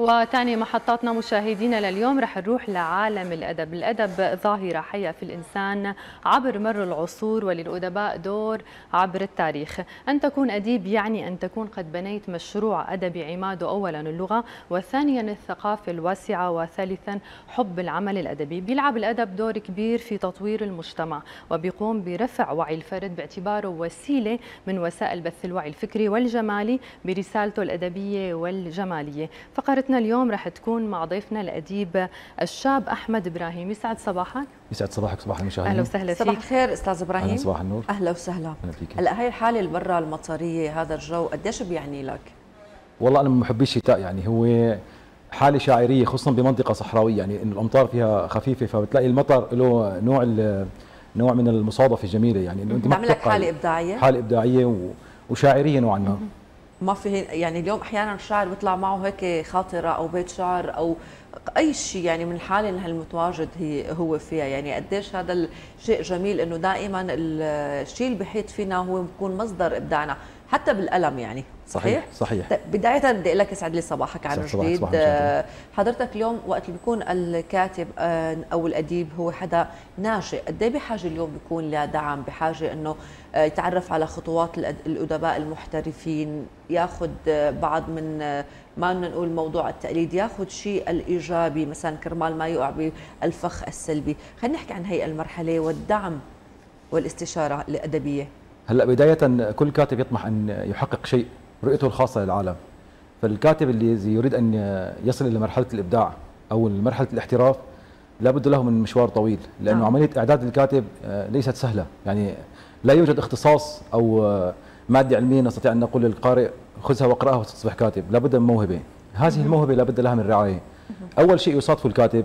وثاني محطاتنا مشاهدينا لليوم رح نروح لعالم الأدب. الأدب ظاهرة حية في الإنسان عبر مر العصور وللأدباء دور عبر التاريخ. أن تكون أديب يعني أن تكون قد بنيت مشروع أدبي عماده أولا اللغة وثانيا الثقافة الواسعة وثالثا حب العمل الأدبي. بيلعب الأدب دور كبير في تطوير المجتمع وبيقوم برفع وعي الفرد باعتباره وسيلة من وسائل بث الوعي الفكري والجمالي برسالته الأدبية والجمالية. فقرة حلقتنا اليوم رح تكون مع ضيفنا الأديب الشاب أحمد إبراهيم. يسعد صباحك. يسعد صباحك صباح المشاهدين. أهلا وسهلا فيك. صباح الخير أستاذ إبراهيم. أهلا صباح النور. أهلا وسهلا. هلا هاي الحالة اللي برا المطرية هذا الجو قديش بيعني لك؟ والله أنا من محبي الشتاء يعني هو حالة شاعرية خصوصا بمنطقة صحراوية. يعني إن الأمطار فيها خفيفة فبتلاقي المطر له نوع نوع من المصادفة الجميلة. يعني إنه أنت ما لك حالة إبداعية؟ حالة إبداعية وشاعرية نوعا ما. ما في يعني اليوم أحيانا الشاعر بيطلع معه هيك خاطرة أو بيت شعر أو أي شيء يعني من الحالة اللي المتواجد هي هو فيها. يعني قديش هذا الشيء جميل إنه دائما الشيء اللي بحيط فينا هو بيكون مصدر إبداعنا حتى بالقلم يعني. صحيح؟ صحيح؟ طيب بداية بدي أقول لك يسعد لي صباحك على جديد آه، حضرتك اليوم وقت اللي بيكون الكاتب آه، أو الأديب هو حدا ناشئ قد إيه بحاجة اليوم بيكون لدعم بحاجة إنه آه، يتعرف على خطوات الأدباء المحترفين ياخذ بعض من ما بدنا نقول موضوع التقليد ياخذ شيء الإيجابي مثلا كرمال ما يقع بالفخ السلبي. خلينا نحكي عن هي المرحلة والدعم والاستشارة الأدبية. هلأ بداية كل كاتب يطمح أن يحقق شيء. رؤيته الخاصة للعالم. فالكاتب اللي يريد أن يصل إلى مرحلة الإبداع أو مرحلة الاحتراف لابد له من مشوار طويل لأنه آه. عملية إعداد الكاتب آه، ليست سهلة. يعني لا يوجد اختصاص أو آه، ماده علميه نستطيع أن نقول للقارئ خذها واقرأها وتصبح كاتب. لابد من موهبة. هذه الموهبة لابد لها من رعاية. أول شيء يصادف الكاتب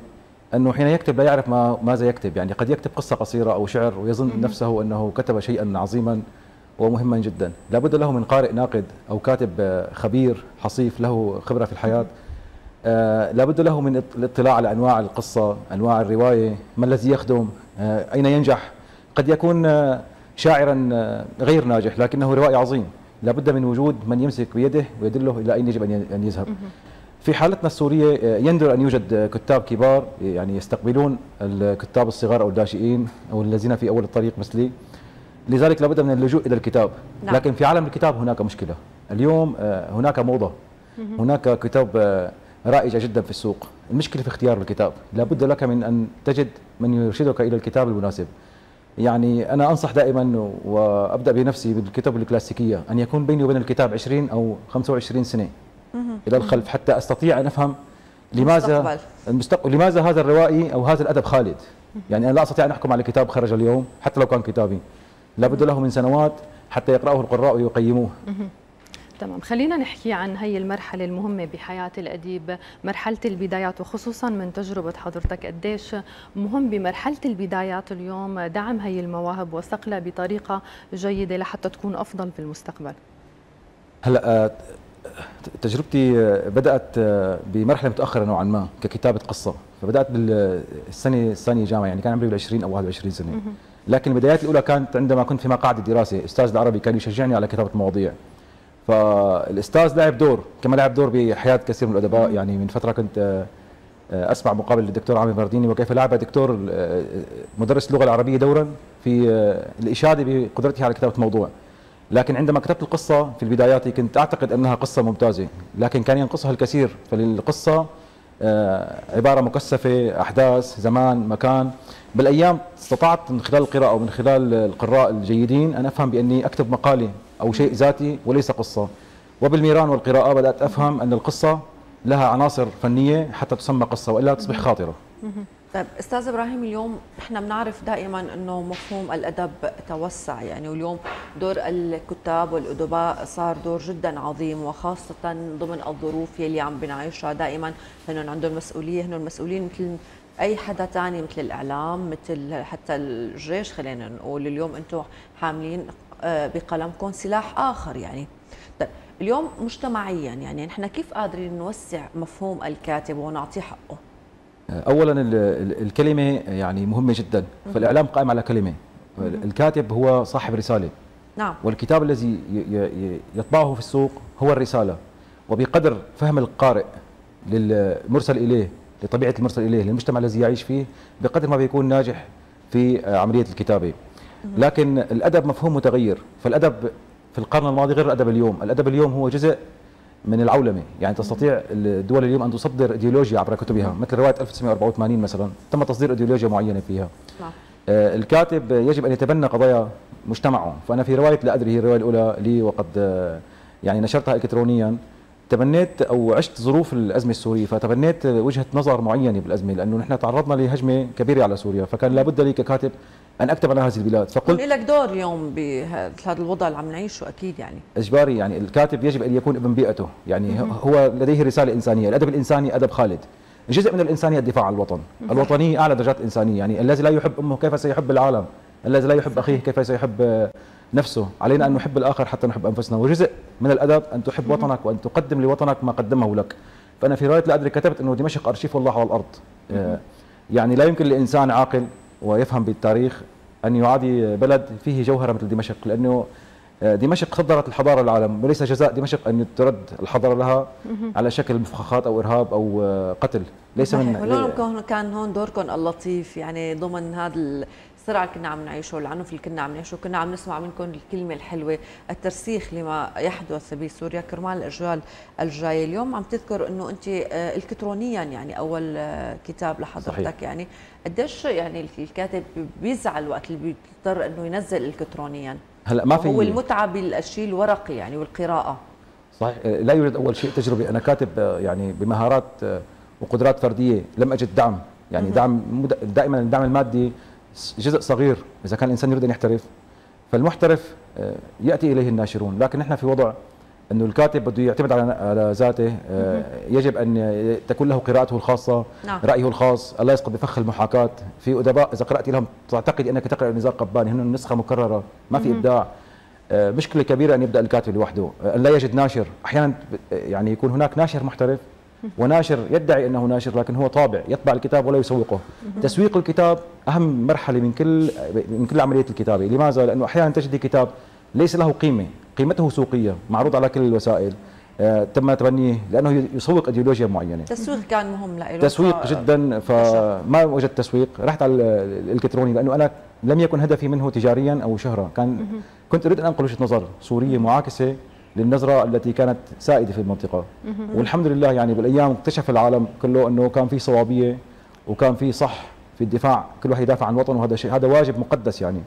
أنه حين يكتب لا يعرف ما ماذا يكتب. يعني قد يكتب قصة قصيرة أو شعر ويظن نفسه أنه كتب شيئا عظيما. ومهما جدا. لابد له من قارئ ناقد أو كاتب آه، خبير حصيف له خبرة في الحياة. آه، لابد له من الاطلاع على أنواع القصة أنواع الرواية ما الذي يخدم آه، أين ينجح. قد يكون شاعرا غير ناجح لكنه روائي عظيم. لابد من وجود من يمسك بيده ويدله إلى أين يجب أن يذهب. في حالتنا السورية يندر أن يوجد كتاب كبار يعني يستقبلون الكتاب الصغار أو الناشئين أو الذين في أول الطريق مثلي. لذلك لابد من اللجوء إلى الكتاب. نعم. لكن في عالم الكتاب هناك مشكلة. اليوم آه، هناك موضة. هناك كتاب آه، رائجة جدا في السوق. المشكلة في اختيار الكتاب. لابد لك من أن تجد من يرشدك إلى الكتاب المناسب. يعني أنا أنصح دائما وأبدأ بنفسي بالكتب الكلاسيكية أن يكون بيني وبين الكتاب 20 أو 25 سنة إلى الخلف حتى أستطيع أن أفهم لماذا المستقبل. لماذا هذا الروائي أو هذا الأدب خالد. يعني أنا لا أستطيع أن أحكم على كتاب خرج اليوم حتى لو كان كتابي. لابد له من سنوات حتى يقرأه القراء ويقيموه. تمام. خلينا نحكي عن هي المرحلة المهمة بحياة الأديب. مرحلة البدايات وخصوصا من تجربة حضرتك قديش مهم بمرحلة البدايات اليوم دعم هي المواهب وصقلها بطريقة جيدة لحتى تكون أفضل في المستقبل. هلأ آه، تجربتي آه، بدأت آه، بمرحلة متأخرة نوعا ما ككتابة قصة. فبدأت بالسنة الثانية جامعة يعني كان عمري بال 20 أو 21 سنة. لكن البدايات الأولى كانت عندما كنت في مقاعد الدراسة. أستاذ العربي كان يشجعني على كتابة مواضيع. فالأستاذ لعب دور كما لعب دور بحياة كثير من الأدباء. يعني من فترة كنت آه، آه، أسمع مقابل للدكتور عامر برديني وكيف لعب دكتور آه، مدرس اللغة العربية دورا في الإشادة بقدرته على كتابة موضوع. لكن عندما كتبت القصة في البدايات كنت أعتقد أنها قصة ممتازة لكن كان ينقصها الكثير. فالقصة عبارة مكثفة أحداث زمان مكان. بالأيام استطعت من خلال القراءة ومن خلال القراء الجيدين أن أفهم بأني أكتب مقالي أو شيء ذاتي وليس قصة. وبالميران والقراءة بدأت أفهم أن القصة لها عناصر فنية حتى تسمى قصة وإلا تصبح خاطرة. طيب أستاذ إبراهيم اليوم إحنا بنعرف دائما إنه مفهوم الأدب توسع. يعني واليوم دور الكتاب والأدباء صار دور جدا عظيم وخاصه ضمن الظروف يلي عم بنعيشها. دائما هن عندهم مسؤولية هن المسؤولين مثل أي حدا ثاني مثل الإعلام مثل حتى الجيش خلينا نقول. اليوم أنتم حاملين آه، بقلمكم سلاح آخر يعني. طيب اليوم مجتمعيا يعني نحن كيف قادرين نوسع مفهوم الكاتب ونعطيه حقه؟ اولا الكلمة يعني مهمة جدا فالإعلام قائم على كلمة. الكاتب هو صاحب رسالة. نعم. والكتاب الذي يطبعه في السوق هو الرسالة. وبقدر فهم القارئ للمرسل إليه لطبيعة المرسل إليه للمجتمع الذي يعيش فيه بقدر ما بيكون ناجح في عملية الكتابة. لكن الأدب مفهوم متغير. فالأدب في القرن الماضي غير الأدب اليوم. الأدب اليوم هو جزء من العولمة. يعني تستطيع الدول اليوم أن تصدر أيديولوجيا عبر كتبها مثل رواية 1984 مثلا. تم تصدير أيديولوجيا معينة فيها. نعم. آه الكاتب يجب أن يتبنى قضايا مجتمعه فأنا في رواية لا أدري هي الرواية الأولى لي وقد آه يعني نشرتها الكترونيا. تبنيت أو عشت ظروف الأزمة السورية فتبنيت وجهة نظر معينة بالأزمة لأنه نحن تعرضنا لهجمة كبيرة على سوريا فكان لابد لي ككاتب أن أكتب عن هذه البلاد. فقلت لك دور اليوم بهذا الوضع اللي عم نعيشه أكيد يعني. إجباري يعني الكاتب يجب أن يكون ابن بيئته يعني هو لديه رسالة إنسانية الأدب الإنساني أدب خالد. جزء من الإنسانية الدفاع عن الوطن. الوطنية أعلى درجات الانسانيه يعني الذي لا يحب أمه كيف سيحب العالم؟ الذي لا يحب أخيه كيف سيحب نفسه. علينا أن نحب الآخر حتى نحب أنفسنا. وجزء من الأدب أن تحب وطنك وأن تقدم لوطنك ما قدمه لك. فأنا في رواية لا ادري كتبت إنه دمشق أرشيف الله على الأرض آه، يعني لا يمكن لإنسان عاقل ويفهم بالتاريخ أن يعادي بلد فيه جوهرة مثل دمشق لأنه آه، دمشق صدرت الحضارة للعالم. وليس جزاء دمشق أن ترد الحضارة لها على شكل مفخخات أو إرهاب أو آه، قتل. ليس من كان هون دوركم اللطيف يعني ضمن هذا الصراع اللي كنا عم نعيشه العنف اللي كنا عم نعيشه. كنا عم نسمع منكم الكلمة الحلوة الترسيخ لما يحدث بسوريا. كرمال الأجيال الجاية اليوم عم تذكر أنه أنت آه، الكترونيا يعني أول آه، كتاب لحضرتك صحيح. يعني. قديش يعني الكاتب بيزعل وقت اللي بيضطر أنه ينزل الكترونيا؟ هلأ ما في هو المتعة بالشيء الورقي يعني والقراءة. صحيح. لا يوجد أول شيء تجربة. أنا كاتب آه، يعني بمهارات وقدرات فردية لم أجد دعم. يعني دعم دائما الدعم المادي جزء صغير إذا كان الإنسان يريد أن يحترف فالمحترف آه، يأتي إليه الناشرون. لكن نحن في وضع أنه الكاتب بده يعتمد على ذاته آه، يجب أن تكون له قراءته الخاصة نعم. رأيه الخاص الله يسقط بفخ المحاكاة. في أدباء إذا قرأت لهم تعتقد أنك تقرأ نزار قباني هن نسخة مكررة ما في إبداع. آه، مشكلة كبيرة أن يبدأ الكاتب لوحده. ان لا يجد ناشر. أحيانا يعني يكون هناك ناشر محترف وناشر يدعي أنه ناشر لكن هو طابع يطبع الكتاب ولا يسوقه. تسويق الكتاب أهم مرحلة من كل من كل عملية الكتابة. لماذا؟ لأنه أحيانا تجد كتاب ليس له قيمة قيمته سوقية معروض على كل الوسائل. آه تم تبنيه لأنه يسوق إيديولوجيا معينة. التسويق كان مهم له تسويق ف... جدا فما وجدت تسويق؟ رحت على الإلكتروني لأنه أنا لم يكن هدفي منه تجاريا أو شهره كان كنت أريد أن أنقل وجهة نظر سورية معاكسة للنظرة التي كانت سائدة في المنطقة. والحمد لله يعني بالأيام اكتشف العالم كله أنه كان في صوابية وكان في صح في الدفاع كل واحد يدافع عن وطنه وهذا شيء هذا واجب مقدس يعني.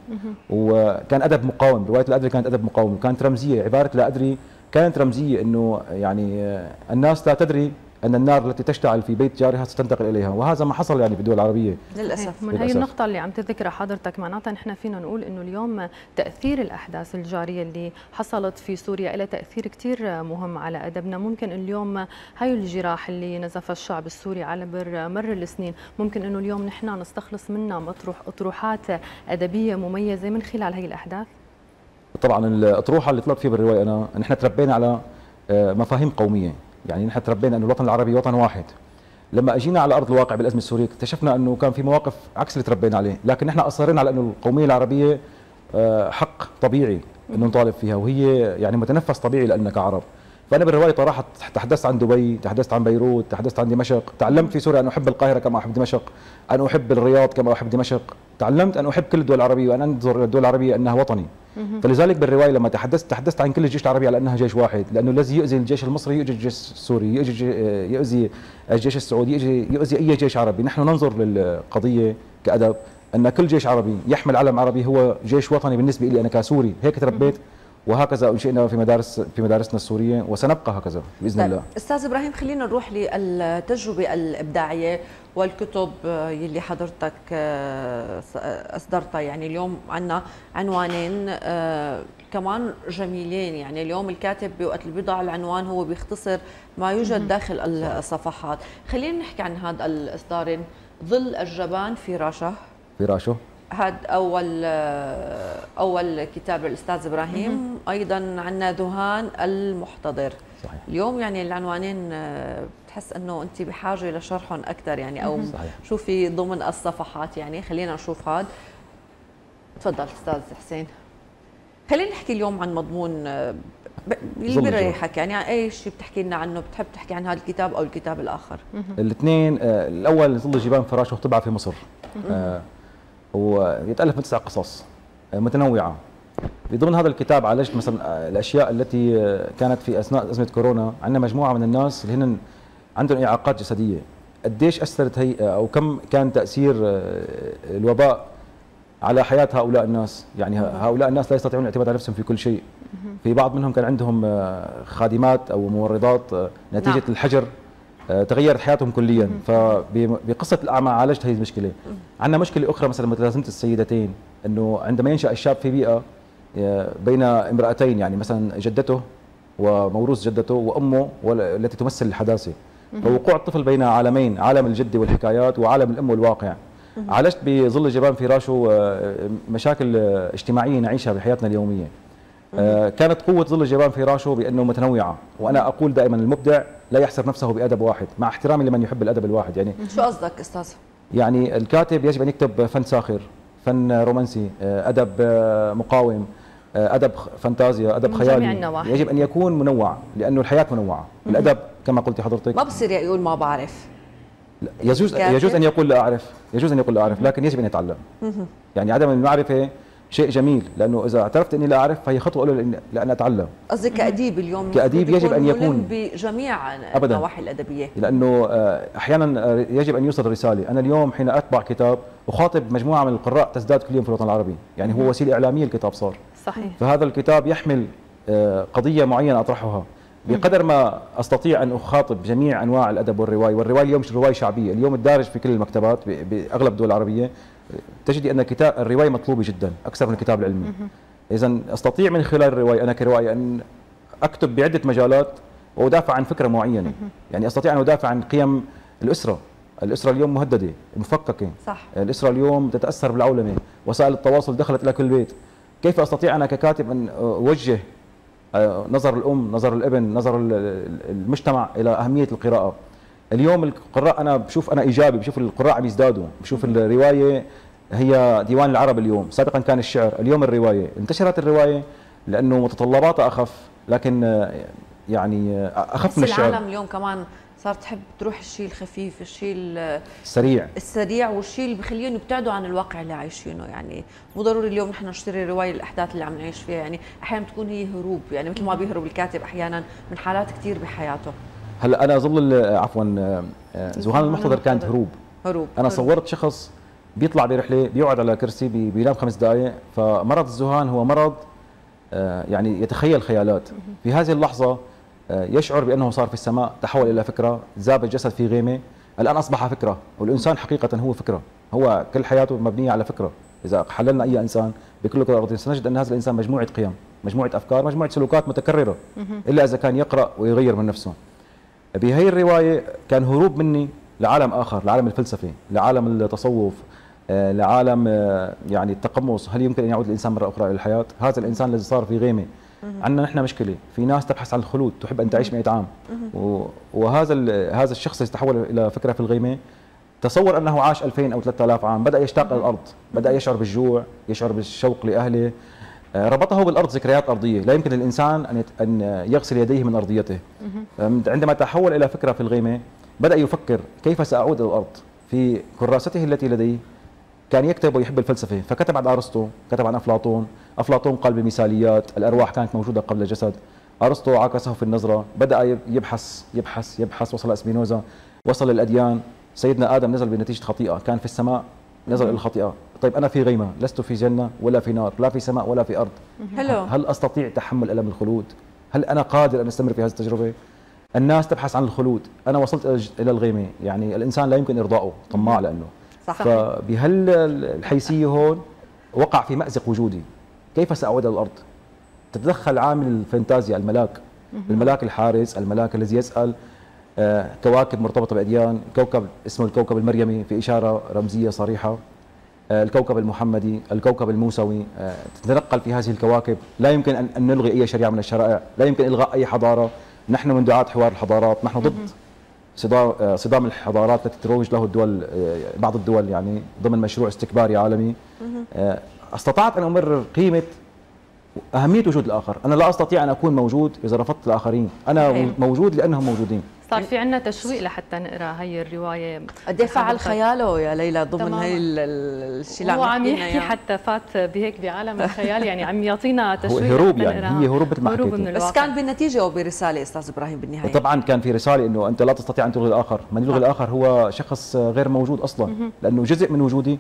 وكان أدب مقاوم رواية لا أدري كانت أدب مقاوم كانت رمزية عبارة لا أدري كانت رمزية أنه يعني الناس لا تدري أن النار التي تشتعل في بيت جارها ستنتقل إليها. وهذا ما حصل يعني في الدول العربية. للأسف. من هي النقطة اللي عم تذكرها حضرتك معناتها نحن فينا نقول إنه اليوم تأثير الأحداث الجارية اللي حصلت في سوريا لها تأثير كثير مهم على أدبنا. ممكن اليوم هاي الجراح اللي نزفها الشعب السوري على مر السنين ممكن إنه اليوم نحن نستخلص منها مطروح أطروحات أدبية مميزة من خلال هي الأحداث؟ طبعا الأطروحة اللي طلعت فيها بالرواية أنا نحن تربينا على آه، مفاهيم قومية. يعني نحن تربينا أنه الوطن العربي وطن واحد. لما أجينا على أرض الواقع بالأزمة السورية اكتشفنا أنه كان في مواقف عكس اللي تربينا عليه. لكن نحن أصرينا على أنه القومية العربية آه، حق طبيعي إنه نطالب فيها وهي يعني متنفس طبيعي لنا كعرب فأنا بالرواية طرحت تحدثت عن دبي تحدثت عن بيروت تحدثت عن دمشق. تعلمت في سوريا أن أحب القاهرة كما أحب دمشق أن أحب الرياض كما أحب دمشق. تعلمت أن أحب كل الدول العربية وأن أنظر الدول العربية أنها وطني. فلذلك بالرواية لما تحدثت تحدثت عن كل الجيش العربي على أنها جيش واحد لأنه الذي يؤذي الجيش المصري يؤذي الجيش السوري يؤذي يؤذي الجيش السعودي يؤذي أي جيش عربي. نحن ننظر للقضية كأدب أن كل جيش عربي يحمل علم عربي هو جيش وطني بالنسبة لي أنا كسوري. هيك تربيت. وهكذا انشئنا في مدارس في مدارسنا السورية وسنبقى هكذا بإذن طيب، الله. أستاذ إبراهيم خلينا نروح للتجربة الإبداعية والكتب يلي حضرتك آه، أصدرتها. يعني اليوم عندنا عنوانين آه، كمان جميلين. يعني اليوم الكاتب وقت اللي بيضع العنوان هو بيختصر ما يوجد داخل الصفحات. خلينا نحكي عن هذا الإصدارين. ظل الجبان فراشه فراشه هذا أول أول كتاب للأستاذ إبراهيم أيضا عندنا ذهان المحتضر. صحيح. اليوم يعني العنوانين بتحس إنه أنت بحاجة لشرحهم أكثر يعني أو صحيح. شوفي ضمن الصفحات يعني. خلينا نشوف هذا تفضل أستاذ حسين. خلينا نحكي اليوم عن مضمون اللي بيريحك يعني. اي شيء بتحكي لنا عنه؟ بتحب تحكي عن هذا الكتاب أو الكتاب الآخر؟ الاثنين آه الأول ظل جبال فراش وطبع في مصر. آه ويتألف من تسع قصص آه متنوعة. بضمن هذا الكتاب عالجت مثلا آه، الأشياء التي آه، كانت في أثناء أزمة كورونا. عندنا مجموعة من الناس اللي هن عندهم إعاقات جسدية. قديش أثرت هي أو كم كان تأثير الوباء على حياة هؤلاء الناس؟ يعني هؤلاء الناس لا يستطيعون الاعتماد على نفسهم في كل شيء. في بعض منهم كان عندهم آه، خادمات أو ممرضات آه، نتيجة نعم. الحجر. آه، تغيرت حياتهم كليا. فبقصه الأعمى عالجت هذه المشكلة. عندنا مشكلة أخرى مثلا متلازمه السيدتين إنه عندما ينشأ الشاب في بيئة بين امرأتين يعني مثلا جدته وموروث جدته وأمه التي تمثل الحداثة. فوقوع الطفل بين عالمين عالم الجده والحكايات وعالم الأم والواقع. عالجت بظل جبان فراشه مشاكل اجتماعية نعيشها بحياتنا اليومية. آه، كانت قوة ظل الجبان فراشه بأنه متنوعة. وأنا أقول دائما المبدع لا يحصر نفسه بأدب واحد مع احترامي لمن يحب الأدب الواحد. يعني شو قصدك أستاذ؟ يعني الكاتب يجب أن يكتب فن ساخر فن رومانسي آه، أدب آه، مقاوم أدب فانتازيا أدب خيالي. يجب أن يكون منوع لأنه الحياة منوعة. الأدب كما قلت حضرتك ما بصير يقول ما بعرف. يجوز يجوز أن يقول لا أعرف يجوز أن يقول لا أعرف لكن يجب أن يتعلم. يعني عدم المعرفة شيء جميل لأنه إذا اعترفت إني لا أعرف فهي خطوة أولى لأن أتعلم. قصدي كأديب اليوم كأديب يجب أن يكون. بجميع النواحي الأدبية. لأنه آه، أحيانا آه، يجب أن يوصل رسالة. أنا اليوم حين اطبع كتاب أخاطب مجموعة من القراء تزداد كل يوم في الوطن العربي. يعني هو وسيلة إعلامية الكتاب صار. صحيح. فهذا الكتاب يحمل آه، قضية معينة أطرحها. بقدر ما أستطيع أن أخاطب جميع أنواع الأدب والرواية، والرواية اليوم مش رواية شعبية، اليوم الدارج في كل المكتبات بأغلب الدول العربية. تجدي أن الكتاب الرواية مطلوبة جدا أكثر من الكتاب العلمي. اذا أستطيع من خلال الرواية أنا كروائي أن أكتب بعدة مجالات وأدافع عن فكرة معينة، يعني أستطيع أن أدافع عن قيم الأسرة، الأسرة اليوم مهددة، مفككة. صح. الأسرة اليوم تتأثر بالعولمة، وسائل التواصل دخلت إلى كل بيت. كيف أستطيع أنا ككاتب أن أوجه آه، نظر الأم نظر الابن نظر المجتمع إلى أهمية القراءة؟ اليوم القراء أنا بشوف أنا إيجابي بشوف القراء عم يزدادوا. بشوف الرواية هي ديوان العرب اليوم. سابقا كان الشعر اليوم الرواية. انتشرت الرواية لأنه متطلباتها أخف لكن يعني أخف من الشعر. العالم اليوم كمان صار تحب تروح الشيء الخفيف الشيء السريع السريع والشيء اللي بخليهم يبتعدوا عن الواقع اللي عايشينه. يعني مو ضروري اليوم نحن نشتري روايه الاحداث اللي عم نعيش فيها. يعني أحيانا بتكون هي هروب. يعني مثل ما بيهرب الكاتب أحيانا من حالات كثير بحياته. هلا أنا ظل عفوا آه، زهان المحتضر كانت هروب. هروب أنا صورت شخص بيطلع برحلة بيقعد على كرسي بينام خمس دقائق فمرض الذهان هو مرض آه، يعني يتخيل خيالات. في هذه اللحظة آه، يشعر بأنه صار في السماء تحول إلى فكرة ذاب الجسد في غيمة. الآن أصبح فكرة والإنسان حقيقة هو فكرة. هو كل حياته مبنية على فكرة. إذا حللنا أي إنسان بكل كره الارضيه سنجد أن هذا الإنسان مجموعة قيم مجموعة أفكار مجموعة سلوكات متكررة. إلا إذا كان يقرأ ويغير من نفسه. بهي الرواية كان هروب مني لعالم آخر لعالم الفلسفة لعالم التصوف آه، لعالم آه، يعني التقمص. هل يمكن أن يعود الإنسان مرة أخرى إلى الحياة؟ هذا الإنسان الذي صار في غيمة. عندنا نحن مشكلة. في ناس تبحث عن الخلود تحب أن تعيش 100 عام. وهذا هذا الشخص الذي تحول إلى فكرة في الغيمة تصور أنه عاش 2000 أو 3000 عام بدأ يشتاق للأرض بدأ يشعر بالجوع يشعر بالشوق لأهله. ربطه بالأرض ذكريات أرضية. لا يمكن للانسان أن أن يغسل يديه من أرضيته. عندما تحول إلى فكرة في الغيمة بدأ يفكر كيف سأعود إلى الأرض. في كراسته التي لديه كان يكتب ويحب الفلسفة. فكتب عن أرسطو كتب عن أفلاطون. أفلاطون قال بمثاليات. الأرواح كانت موجودة قبل الجسد. أرسطو عكسه في النظرة. بدأ يبحث يبحث يبحث. وصل إسبينوزا. وصل للأديان. سيدنا آدم نزل بنتيجة خطيئة. كان في السماء نزل إلى الخطيئة. طيب أنا في غيمة لست في جنة ولا في نار لا في سماء ولا في أرض. حلو هل أستطيع تحمل ألم الخلود؟ هل أنا قادر أن أستمر في هذه التجربة؟ الناس تبحث عن الخلود. أنا وصلت إلى الغيمة. يعني الإنسان لا يمكن ارضائه طماع لأنه. صح فبهالحيثيه هون وقع في مأزق وجودي. كيف سأعود إلى الأرض؟ تتدخل عامل الفانتازيا الملاك. الملاك الحارس الملاك الذي يسأل. كواكب مرتبطة بأديان كوكب اسمه الكوكب المريمي في إشارة رمزية صريحة. آه، الكوكب المحمدي الكوكب الموسوي. آه، تتنقل في هذه الكواكب. لا يمكن ان نلغي أي شريعة من الشرائع. لا يمكن إلغاء أي حضارة. نحن من دعاة حوار الحضارات. نحن ضد صدام الحضارات التي تروج له الدول بعض الدول يعني ضمن مشروع استكباري عالمي. أستطعت أن امرر قيمة اهميه وجود الآخر. أنا لا أستطيع أن أكون موجود إذا رفضت الآخرين. أنا. موجود لأنهم موجودين. صار في عندنا تشويق لحتى نقرأ هي الرواية قد إيه فعل. خياله يا ليلى ضمن. هي ال- ال- الشيء اللي هو عم يحكي. حتى فات بهيك بعالم الخيال يعني عم يعطينا هو تشويق هروب يعني. هي هروب مثل ما هروب حكيتي. من بس كان بالنتيجة وبرسالة أستاذ إبراهيم بالنهاية طبعا كان في رسالة إنه أنت لا تستطيع أن تلغي الآخر من يلغي. الآخر هو شخص غير موجود أصلا لأنه جزء من وجودي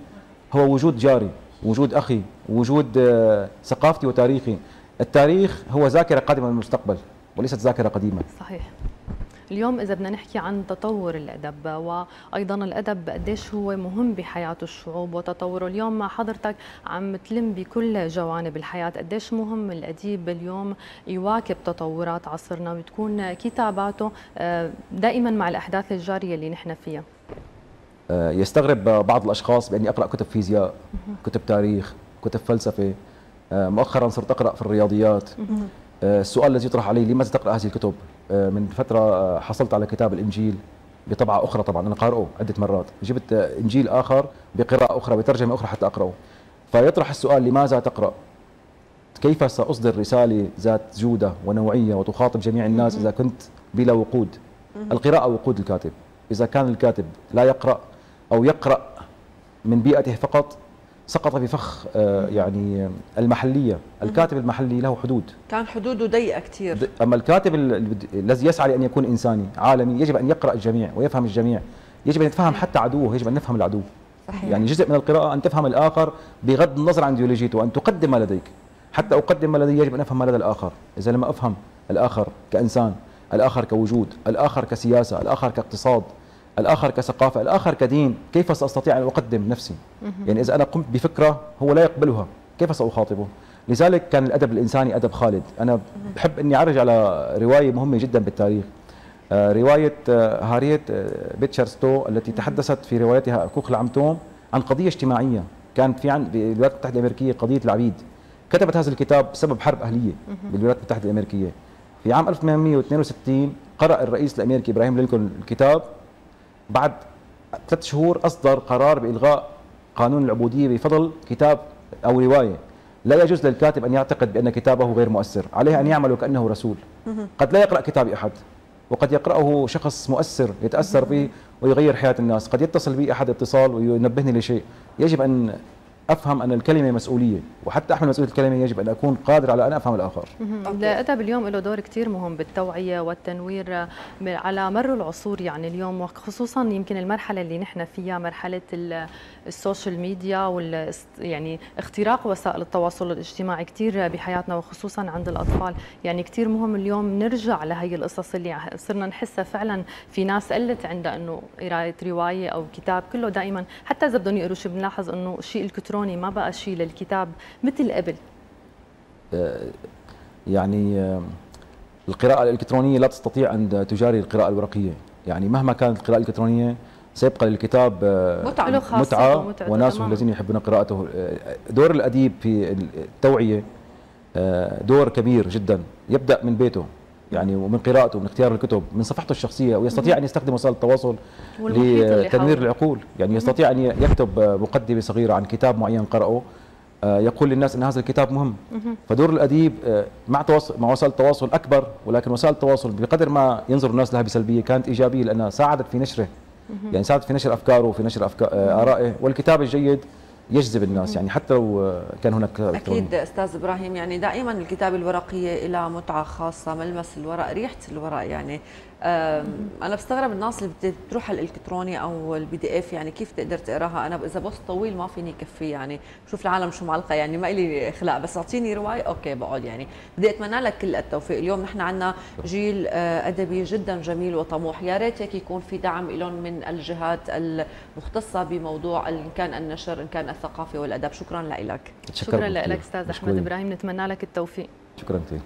هو وجود جاري وجود أخي وجود آه، ثقافتي وتاريخي التاريخ هو ذاكرة قادمة من المستقبل وليست ذاكرة قديمة صحيح اليوم إذا بدنا نحكي عن تطور الأدب وأيضا الأدب قديش هو مهم بحياة الشعوب وتطوره اليوم مع حضرتك عم تلم بكل جوانب الحياة. قديش مهم الأديب اليوم يواكب تطورات عصرنا وتكون كتاباته آه، دائما مع الأحداث الجارية اللي نحن فيها؟ آه، يستغرب بعض الأشخاص بأني أقرأ كتب فيزياء كتب تاريخ كتب فلسفة آه، مؤخرا صرت أقرأ في الرياضيات. السؤال الذي يطرح علي لماذا تقرأ هذه الكتب؟ من فترة آه، حصلت على كتاب الإنجيل بطبعة أخرى طبعا. أنا قارئه عدة مرات. جبت آه، إنجيل آخر بقراءة أخرى بترجمة أخرى حتى أقرأه. فيطرح السؤال لماذا تقرأ؟ كيف سأصدر رسالة ذات جودة ونوعية وتخاطب جميع الناس إذا كنت بلا وقود؟ القراءة وقود الكاتب. إذا كان الكاتب لا يقرأ أو يقرأ من بيئته فقط سقط في فخ آه، يعني المحلية. الكاتب المحلي له حدود. كان حدوده ضيقه كثير أما الكاتب الذي يسعى لأن يكون إنساني عالمي يجب أن يقرأ الجميع ويفهم الجميع. يجب أن يتفهم حتى عدوه يجب أن نفهم العدو. صحيح. يعني جزء من القراءة أن تفهم الآخر بغض النظر عن ايديولوجيته وأن تقدم ما لديك. حتى أقدم ما لدي يجب أن أفهم ما لدى الآخر. إذا لم أفهم الآخر كإنسان الآخر كوجود الآخر كسياسة الآخر كاقتصاد الآخر كثقافة الآخر كدين كيف سأستطيع أن أقدم نفسي؟ يعني إذا أنا قمت بفكرة هو لا يقبلها كيف سأخاطبه؟ لذلك كان الأدب الإنساني أدب خالد. أنا بحب إني أعرج على رواية مهمة جدا بالتاريخ. آه، رواية آه، هاريت آه، بيتشرستو التي تحدثت في روايتها كوخ العم توم عن قضية اجتماعية. كان في عن بالولايات المتحدة الأمريكية قضية العبيد. كتبت هذا الكتاب بسبب حرب أهلية بالولايات المتحدة الأمريكية. في عام 1862 قرأ الرئيس الأمريكي إبراهيم لينكولن الكتاب بعد ثلاث شهور أصدر قرار بإلغاء قانون العبودية بفضل كتاب أو رواية. لا يجوز للكاتب أن يعتقد بأن كتابه غير مؤثر عليه أن يعمل وكانه رسول. قد لا يقرأ كتاب أحد وقد يقرأه شخص مؤثر يتأثر به ويغير حياة الناس. قد يتصل بي أحد اتصال وينبهني لشيء. يجب أن أفهم أن الكلمة مسؤولية وحتى احمل مسؤولية الكلمة يجب أن أكون قادر على أن أفهم الآخر. الأدب اليوم له دور كتير مهم بالتوعية والتنوير على مر العصور يعني اليوم وخصوصا يمكن المرحلة اللي نحن فيها مرحلة ال- ال social media وال يعني اختراق وسائل التواصل الاجتماعي كتير بحياتنا وخصوصا عند الأطفال. يعني كتير مهم اليوم نرجع لهي القصص اللي صرنا نحسها فعلا في ناس قلت عندها إنه قراية رواية أو كتاب كله دائما حتى إذا بدهم يقروا شيء بنلاحظ إنه شيء الكتروني ما بقى شيء للكتاب مثل قبل آه، يعني آه، القراءة الإلكترونية لا تستطيع أن تجاري القراءة الورقية يعني مهما كانت القراءة الإلكترونية سيبقى للكتاب آه، متعة. متعة ومتعته وناس تماماً. الذين يحبون قراءته دور الأديب في التوعية دور كبير جدا يبدأ من بيته يعني ومن قراءته من اختيار الكتب من صفحته الشخصية ويستطيع أن يستخدم وسائل التواصل لتنوير. العقول. يعني يستطيع أن يكتب مقدمة صغيرة عن كتاب معين قرأه آه، يقول للناس إن هذا الكتاب مهم. فدور الأديب آه، مع تواصل مع وسائل التواصل أكبر ولكن وسائل التواصل بقدر ما ينظر الناس لها بسلبية كانت إيجابية لأنها ساعدت في نشره. يعني ساعدت في نشر أفكاره وفي نشر افكار آه، آرائه. والكتاب الجيد يجذب الناس يعني حتى لو كان هناك. أكيد أستاذ إبراهيم يعني دائما الكتابه الورقية لها متعة خاصة ملمس الورق ريحة الورق يعني أنا بستغرب الناس اللي بت- بتروح على الالكتروني أو ال PDF يعني كيف تقدر تقراها؟ أنا إذا بوست طويل ما فيني كفيه يعني بشوف العالم شو معلقة يعني ما لي خلاق بس أعطيني رواية okay بقعد يعني. بدي أتمنى لك كل التوفيق. اليوم نحن عندنا جيل آه، أدبي جدا جميل وطموح. يا ريت هيك يكون في دعم لهم من الجهات المختصة بموضوع إن كان النشر إن كان الثقافة والأدب. شكرا لك. شكرا كثير. لك أستاذ أحمد. إبراهيم. نتمنى لك التوفيق. شكرا كثير.